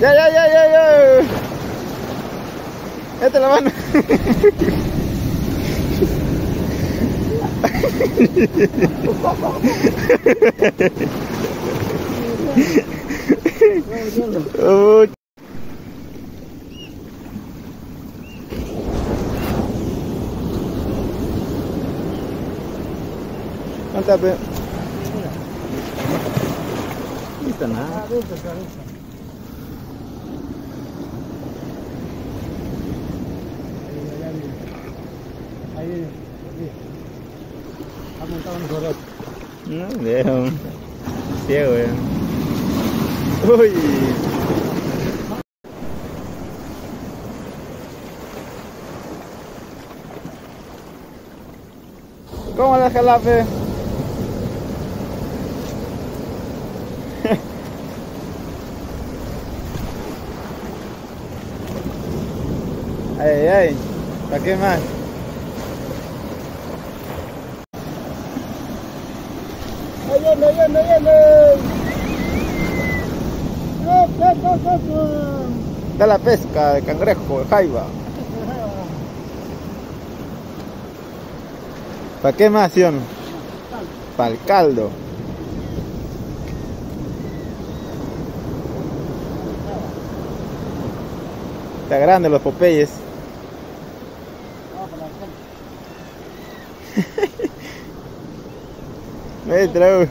Ya, ya, ya, ya, ya. Esta la mano. Uy. ¿Cuánta pe? No está nada. Ahí viene. nó để không xe rồi ui ¿Cómo la jalape? ¡Ey, ey! ¿Para qué más? Ahí viene, ahí viene, ahí viene. ¡Eh, eh, eh, eh, Da la pesca de cangrejo, de jaiba. ¿Para qué más, Sion? Para el caldo. Está grande los popeyes. Me trago.